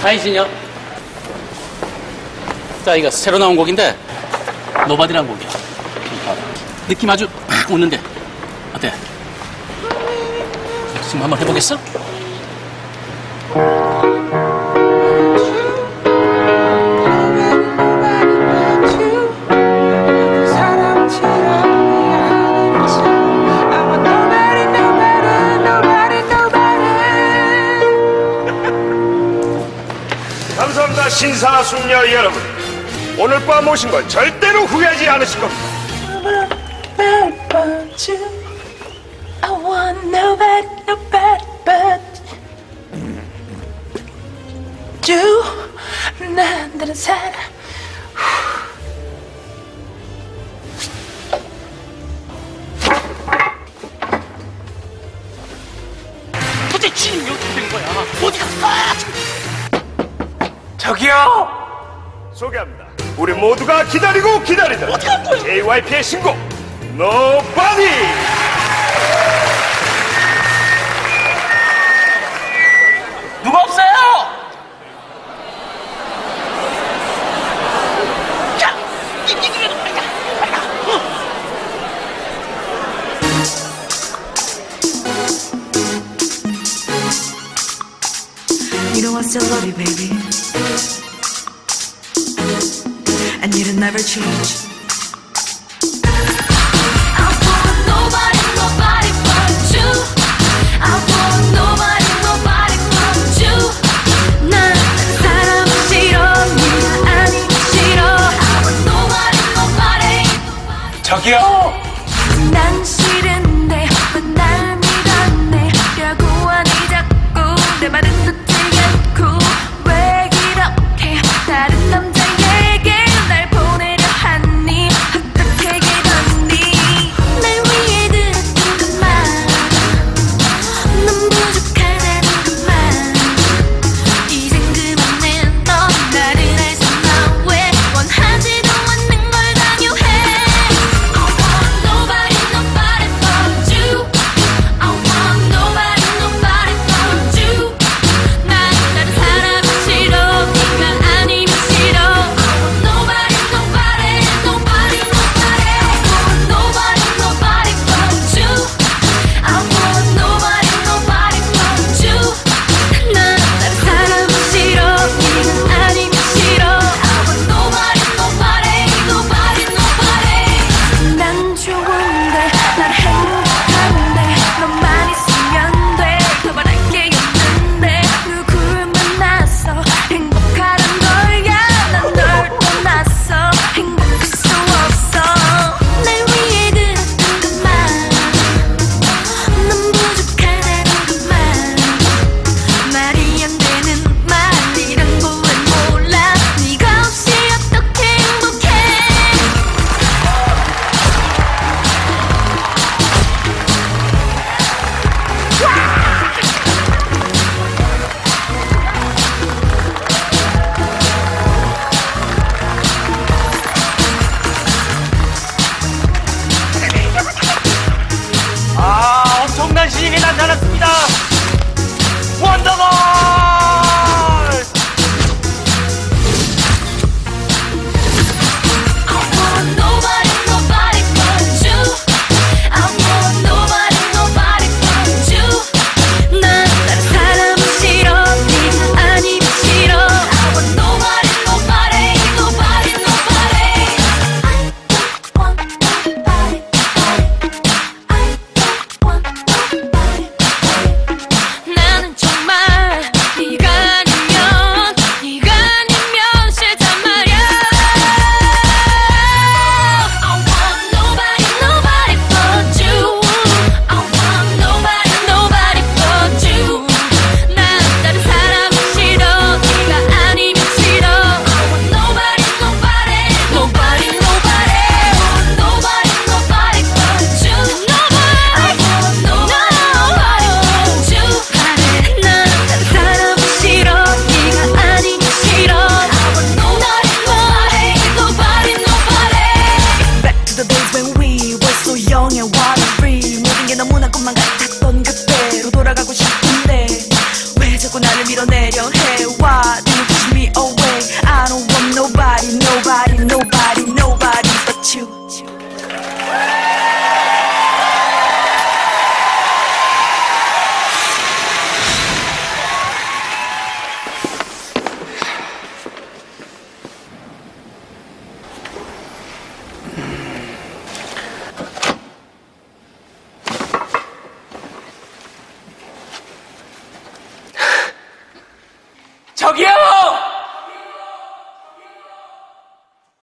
사이즈냐? 자, 이거 새로 나온 곡인데, Nobody라는 곡이야. 느낌 아주 팍 오는데, 어때? 지금 한번 해보겠어? 감사합니다 신사숙녀 여러분. 오늘 밤 오신 걸 절대로 후회하지 않으실 겁니다. You. I 저기요! 소개합니다. 우리 모두가 기다리고 기다리던 JYP의 신곡 Nobody 누가 You know I still love you, baby. And you'll never change. made your head wide. Look me, oh